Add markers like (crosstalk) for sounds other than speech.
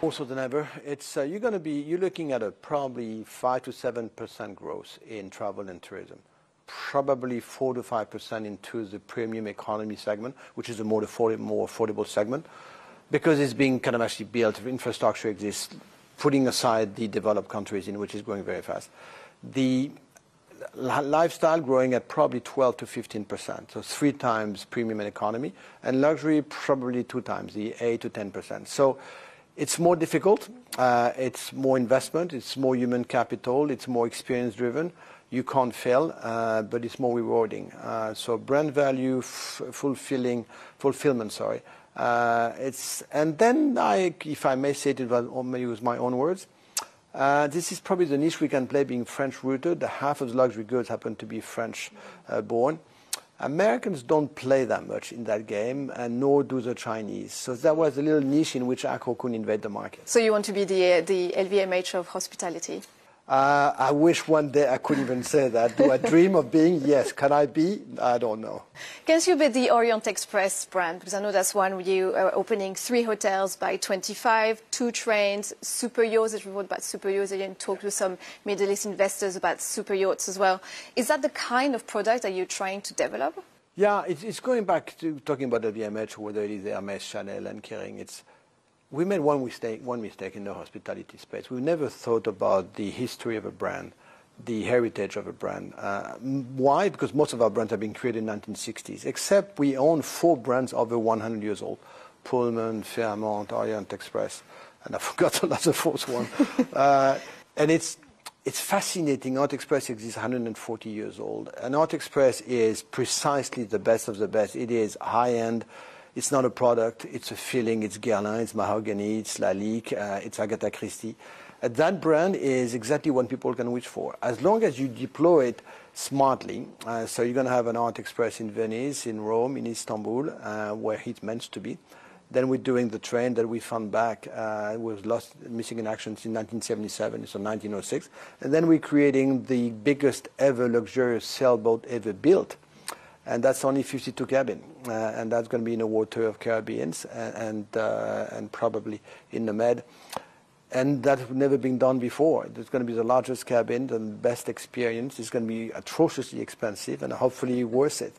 Also than ever, it's uh, you're going to be you're looking at a probably five to seven percent growth in travel and tourism, probably four to five percent into the premium economy segment, which is a more affordable, more affordable segment, because it's being kind of actually built. Infrastructure exists, putting aside the developed countries in which is growing very fast. The lifestyle growing at probably 12 to 15 percent, so three times premium and economy, and luxury probably two times, the 8 to 10 percent. So it's more difficult. Uh, it's more investment. It's more human capital. It's more experience driven. You can't fail, uh, but it's more rewarding. Uh, so brand value, fulfillment. Sorry. It's and then if I may say it, or use my own words. This is probably the niche we can play, being French rooted. The half of the luxury goods happen to be French uh, born. Americans don't play that much in that game, and nor do the Chinese. So that was a little niche in which Accor could invade the market. So you want to be the, the LVMH of hospitality? Uh, I wish one day I could even say that. Do I (laughs) dream of being? Yes. Can I be? I don't know. Can you be the Orient Express brand? Because I know that's one where you are opening three hotels by 25, two trains, super yachts. There's report about super yachts. I talked to some Middle East investors about super yachts as well. Is that the kind of product that you're trying to develop? Yeah, it's, it's going back to talking about the LVMH, whether it is the Hermes, Chanel, and Kering. It's we made one mistake, one mistake in the hospitality space. We never thought about the history of a brand, the heritage of a brand. Uh, why? Because most of our brands have been created in the 1960s, except we own four brands over 100 years old. Pullman, Fairmont, Orient Express, and I (laughs) forgot the fourth one. (laughs) uh, and it's, it's fascinating. Orient Express exists 140 years old. And Orient Express is precisely the best of the best. It is high-end, it's not a product, it's a feeling. It's Guerlain, it's Mahogany, it's Lalique, uh, it's Agatha Christie. Uh, that brand is exactly what people can wish for. As long as you deploy it smartly, uh, so you're going to have an Orient Express in Venice, in Rome, in Istanbul, uh, where it's meant to be. Then we're doing the train that we found back, uh, was lost, missing in action since 1977, so 1906. And then we're creating the biggest ever luxurious sailboat ever built and that's only 52 cabin, uh, and that's going to be in the water of Caribbeans and and, uh, and probably in the Med. And that's never been done before. It's going to be the largest cabin, the best experience. It's going to be atrociously expensive and hopefully worth it.